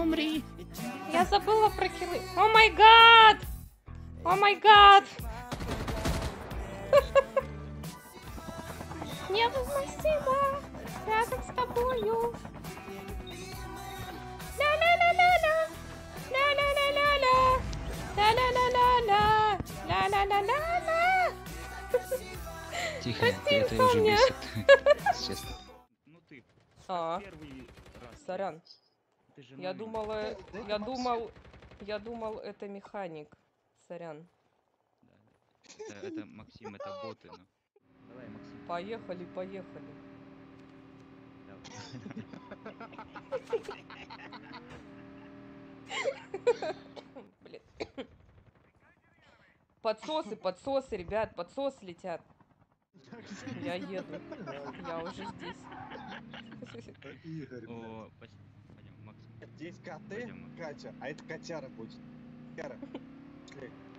Умри. Я забыла про киллы. О май гад! О май гад! Невозмутимо! Рядом с тобою! Ля-ля-ля-ля-ля! Ля-ля-ля-ля-ля! Ля-ля-ля-ля-ля! Ля-ля-ля-ля-ля! Тихо, Прости, это уже Соня. бесит. Честно. Ну ты А, сорян. Ты же Я думала, я думал, я думал, это механик. Сорян. Да. Это, это Максим, это боты. Ну. Давай, Максим. Поехали, поехали. Блин. Подсосы, подсосы, ребят, подсосы летят. Я еду. Я уже здесь. Игорь. О, Максим. Здесь коты, Пойдем. Катя, а это котяра будет. Котяра.